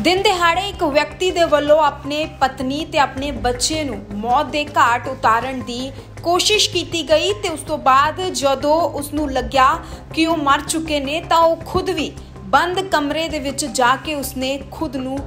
ਦਿਨ ਦਿਹਾੜੇ ਇੱਕ ਵਿਅਕਤੀ ਦੇ ਵੱਲੋਂ ਆਪਣੇ ਪਤਨੀ ਤੇ ਆਪਣੇ ਬੱਚੇ ਨੂੰ ਮੌਤ ਦੇ ਘਾਟ ਉਤਾਰਨ ਦੀ ਕੋਸ਼ਿਸ਼ ਕੀਤੀ ਗਈ ਤੇ ਉਸ ਤੋਂ ਬਾਅਦ ਜਦੋਂ ਉਸ ਨੂੰ ਲੱਗਿਆ ਕਿ ਉਹ ਮਰ ਚੁੱਕੇ ਨੇ ਤਾਂ ਉਹ ਖੁਦ ਵੀ ਬੰਦ ਕਮਰੇ ਦੇ ਵਿੱਚ ਜਾ ਕੇ ਉਸਨੇ ਖੁਦ ਨੂੰ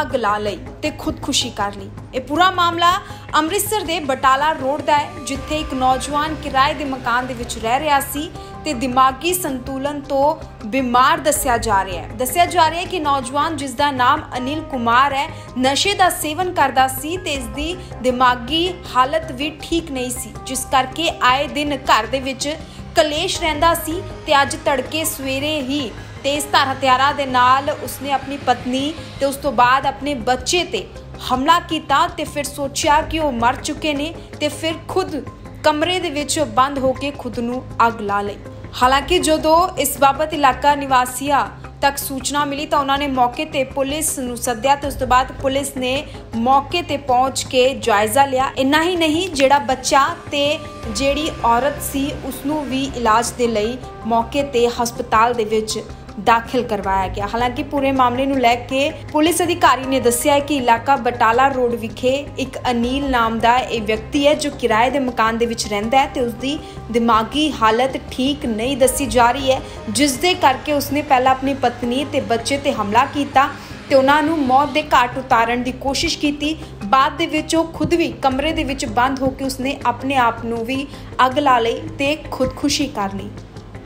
ਅੱਗ ਲਾ ਲਈ ਤੇ ਖੁਦਕੁਸ਼ੀ ਕਰ ਲਈ। ਇਹ ਪੂਰਾ ਮਾਮਲਾ ਅੰਮ੍ਰਿਤਸਰ ਦੇ ਬਟਾਲਾ ਰੋਡ ਦਾ ਹੈ, ਜਿੱਥੇ ਇੱਕ ਨੌਜਵਾਨ ਕਿਰਾਏ ਦੇ ਮਕਾਨ ਦੇ ਵਿੱਚ ਰਹਿ ਰਿਹਾ ਸੀ ਤੇ ਦਿਮਾਗੀ ਸੰਤੁਲਨ ਤੋਂ ਬਿਮਾਰ ਦੱਸਿਆ ਜਾ ਰਿਹਾ ਹੈ। ਦੱਸਿਆ ਜਾ ਰਿਹਾ ਹੈ ਕਿ ਨੌਜਵਾਨ ਜਿਸ ਦਾ ਨਾਮ ਅਨਿਲ ਕੁਮਾਰ ਹੈ, ਨਸ਼ੇ ਦਾ ਸੇਵਨ ਕਰਦਾ ਸੀ ਤੇ ਇਸ ਦੀ ਦਿਮਾਗੀ ਹਾਲਤ ਵੀ ਠੀਕ ਨਹੀਂ ਸੀ, ਜਿਸ ਕਰਕੇ ਆਏ ਦਿਨ ਘਰ ਦੇ ਵਿੱਚ ਕਲੇਸ਼ ਰਹਿੰਦਾ ਸੀ ਤੇ ਅੱਜ ਤੜਕੇ ਸਵੇਰੇ ਹੀ ਤੇਜ਼ ਧਾਰ ਹਥਿਆਰਾਂ ਦੇ ਨਾਲ ਉਸਨੇ ਆਪਣੀ ਪਤਨੀ ਤੇ ਉਸ ਤੋਂ ਬਾਅਦ ਆਪਣੇ ਬੱਚੇ ਤੇ ਹਮਲਾ ਕੀਤਾ ਤੇ ਫਿਰ ਸੋਚਿਆ ਕਿ ਉਹ ਮਰ ਚੁੱਕੇ ਨੇ ਤੇ ਫਿਰ ਖੁਦ ਕਮਰੇ ਦੇ ਵਿੱਚ ਬੰਦ ਹੋ ਕੇ ਖੁਦ ਨੂੰ ਅੱਗ ਲਾ ਲਈ। ਹਾਲਾਂਕਿ ਜਦੋਂ ਇਸ ਬਾਬਤ ਇਲਾਕਾ ਨਿਵਾਸੀਆਂ ਤੱਕ ਸੂਚਨਾ ਮਿਲੀ ਤਾਂ ਉਹਨਾਂ ਨੇ ਮੌਕੇ ਤੇ ਪੁਲਿਸ ਨੂੰ ਸੱਦਿਆ ਤੇ ਉਸ ਤੋਂ ਬਾਅਦ ਪੁਲਿਸ ਨੇ ਮੌਕੇ ਤੇ ਪਹੁੰਚ ਕੇ ਜਾਇਜ਼ਾ ਲਿਆ। ਇੰਨਾ ਹੀ ਨਹੀਂ, ਜਿਹੜਾ ਬੱਚਾ ਤੇ ਜਿਹੜੀ ਔਰਤ ਸੀ ਉਸ ਨੂੰ ਵੀ ਇਲਾਜ ਦੇ ਲਈ ਮੌਕੇ ਤੇ ਹਸਪਤਾਲ ਦੇ ਵਿੱਚ ਦਾਖਲ ਕਰਵਾਇਆ ਗਿਆ। ਹਾਲਾਂਕਿ ਪੂਰੇ ਮਾਮਲੇ ਨੂੰ ਲੈ ਕੇ ਪੁਲਿਸ ਅਧਿਕਾਰੀ ਨੇ ਦੱਸਿਆ ਕਿ ਇਲਾਕਾ ਬਟਾਲਾ ਰੋਡ ਵਿਖੇ ਇੱਕ ਅਨੀਲ ਨਾਮ ਦਾ ਇਹ ਵਿਅਕਤੀ ਹੈ ਜੋ ਕਿਰਾਏ ਦੇ ਮਕਾਨ ਦੇ ਵਿੱਚ ਰਹਿੰਦਾ ਹੈ ਤੇ ਉਸ ਦੀ ਦਿਮਾਗੀ ਹਾਲਤ ਠੀਕ ਨਹੀਂ ਦੱਸੀ ਜਾ ਰਹੀ ਹੈ, ਜਿਸ ਦੇ ਕਰਕੇ ਉਸਨੇ ਪਹਿਲਾਂ ਆਪਣੀ ਪਤਨੀ ਤੇ ਬੱਚੇ ਤੇ ਹਮਲਾ ਕੀਤਾ ਤੇ ਉਹਨਾਂ ਨੂੰ ਮੌਤ ਦੇ ਘਾਟ ਉਤਾਰਨ ਦੀ ਕੋਸ਼ਿਸ਼ ਕੀਤੀ। ਬਾਅਦ ਦੇ ਵਿੱਚ ਉਹ ਖੁਦ ਵੀ ਕਮਰੇ ਦੇ ਵਿੱਚ ਬੰਦ ਹੋ ਕੇ ਉਸਨੇ ਆਪਣੇ ਆਪ ਨੂੰ ਵੀ ਅੱਗ ਲਾ ਲਈ ਤੇ ਖੁਦਕੁਸ਼ੀ ਕਰ ਲਈ।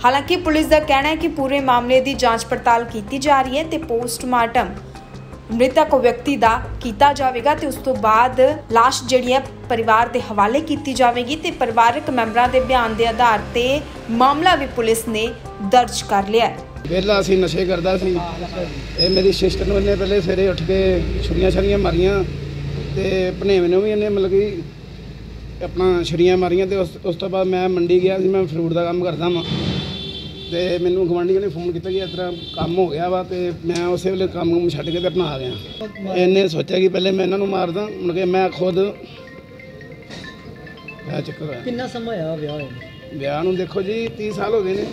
ਹਾਲਾਂਕਿ ਪੁਲਿਸ ਦਾ ਕਹਿਣਾ ਹੈ ਕਿ ਪੂਰੇ ਮਾਮਲੇ ਦੀ ਜਾਂਚ ਪੜਤਾਲ ਕੀਤੀ ਜਾ ਰਹੀ ਹੈ ਤੇ ਪੋਸਟਮਾਰਟਮ ਮ੍ਰਿਤਕ ਵਿਅਕਤੀ ਦਾ ਕੀਤਾ ਜਾਵੇਗਾ ਤੇ ਉਸ ਤੋਂ ਬਾਅਦ ਲਾਸ਼ ਜਿਹੜੀ ਹੈ ਪਰਿਵਾਰ ਦੇ ਹਵਾਲੇ ਕੀਤੀ ਜਾਵੇਗੀ ਤੇ ਪਰਿਵਾਰਕ ਮੈਂਬਰਾਂ ਦੇ ਬਿਆਨ ਦੇ ਆਧਾਰ ਤੇ ਮਾਮਲਾ ਵੀ ਪੁਲਿਸ ਨੇ ਦਰਜ ਕਰ ਲਿਆ ਹੈ। ਵਿਹਲਾ ਅਸੀਂ ਨਸ਼ੇ ਕਰਦਾ ਸੀ। ਇਹ ਮੇਰੀ ਸਿਸਟਰ ਨੂੰ ਇਹਨੇ ਪਹਿਲੇ ਸਵੇਰੇ ਉੱਠ ਕੇ ਛੁਰੀਆਂ ਛਰੀਆਂ ਮਾਰੀਆਂ ਤੇ ਭਨੇਵੇਂ ਨੂੰ ਵੀ ਇਹਨੇ ਮਤਲਬ ਕਿ ਆਪਣਾ ਛੁਰੀਆਂ ਮਾਰੀਆਂ ਤੇ ਉਸ ਉਸ ਤੋਂ ਬਾਅਦ ਮੈਂ ਮੰਡੀ ਗਿਆ ਸੀ, ਮੈਂ ਫਰੂਟ ਦਾ ਕੰਮ ਕਰਦਾ ਵਾਂ। ਤੇ ਮੈਨੂੰ ਗਵਾਂਢੀਆਂ ਨੇ ਫੋਨ ਕੀਤਾ ਕਿ ਇਸ ਤਰ੍ਹਾਂ ਕੰਮ ਹੋ ਗਿਆ ਵਾ ਤੇ ਮੈਂ ਉਸੇ ਵੇਲੇ ਕੰਮ ਨੂੰ ਛੱਡ ਕੇ ਤੇ ਆਪਣਾ ਆ ਗਿਆ। ਇਹਨੇ ਸੋਚਿਆ ਕਿ ਪਹਿਲੇ ਮੈਂ ਇਹਨਾਂ ਨੂੰ ਮਾਰਦਾ ਮੁੜ ਕੇ ਮੈਂ ਖੁਦ ਇਹ ਚੱਕਰ ਹੋਇਆ। ਕਿੰਨਾ ਸਮਾਂ ਹੋਇਆ ਵਿਆਹ ਹੋਏ ਨੂੰ? ਵਿਆਹ ਨੂੰ ਦੇਖੋ ਜੀ 30 ਸਾਲ ਹੋ ਗਏ ਨੇ।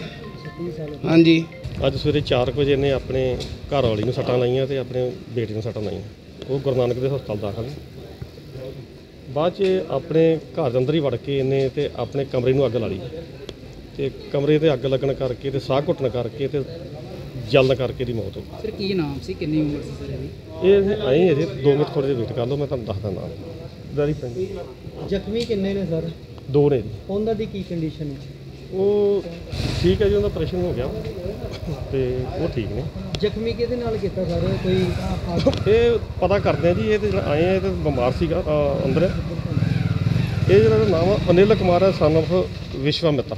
30 ਸਾਲ ਹਾਂਜੀ। ਅੱਜ ਸਵੇਰੇ 4 ਵਜੇ ਇਹਨੇ ਆਪਣੇ ਘਰ ਵਾਲੀ ਨੂੰ ਸੱਟਾਂ ਲਾਈਆਂ ਤੇ ਆਪਣੇ ਬੇਟੀ ਨੂੰ ਸੱਟਾਂ ਲਾਈਆਂ। ਉਹ ਗੁਰੂ ਨਾਨਕ ਦੇ ਹਸਪਤਾਲ ਦਾਖਲ ਨੇ। ਬਾਅਦ 'ਚ ਆਪਣੇ ਘਰ ਦੇ ਅੰਦਰ ਹੀ ਵੜ ਕੇ ਇਹਨੇ ਤੇ ਆਪਣੇ ਕਮਰੇ ਨੂੰ ਅੱਗ ਲਾ ਲਈ। ਤੇ ਕਮਰੇ ਤੇ ਅੱਗ ਲੱਗਣ ਕਰਕੇ ਤੇ ਸਾਹ ਘੁੱਟਣ ਕਰਕੇ ਤੇ ਜਲਣ ਕਰਕੇ ਦੀ ਮੌਤ ਹੋ ਸਰ ਕੀ ਨਾਮ ਸੀ? ਕਿੰਨੀ ਉਮਰ ਸੀ ਸਰ ਇਹਦੀ? ਗਈ ਇਹ ਆਏ ਅਜੇ 2 ਮਿੰਟ ਥੋੜੇ ਜਿਹਾ ਵੇਟ ਕਰ ਲਓ ਮੈਂ ਤੁਹਾਨੂੰ ਦੱਸਦਾ ਨਾਮ। ਵੈਰੀ ਫਰੈਂਡ ਜ਼ਖਮੀ ਕਿੰਨੇ ਨੇ ਸਰ? ਦੋ ਨੇ ਜੀ। ਉਹਨਾਂ ਦੀ ਕੀ ਕੰਡੀਸ਼ਨ ਹੈ? ਉਹ ਠੀਕ ਹੈ ਜੀ ਉਹਦਾ ਆਪਰੇਸ਼ਨ ਹੋ ਗਿਆ। ਤੇ ਉਹ ਠੀਕ ਨੇ। ਜ਼ਖਮੀ ਕਿਹਦੇ ਨਾਲ ਕੀਤਾ ਸਰ? ਕੋਈ ਇਹ ਪਤਾ ਕਰਦੇ ਆ ਜੀ ਇਹ ਤੇ ਜਿਹੜਾ ਆਏ ਆ ਇਹ ਤੇ ਬਿਮਾਰ ਸੀਗਾ ਅ, ਅੰਦਰ। ਇਹ ਜਿਹੜਾ ਇਹਦਾ ਨਾਮ ਆ, ਅਨਿਲ ਕੁਮਾਰ ਹੈ ਸਨ of ਵਿਸ਼ਵਾਮਿਤਰ।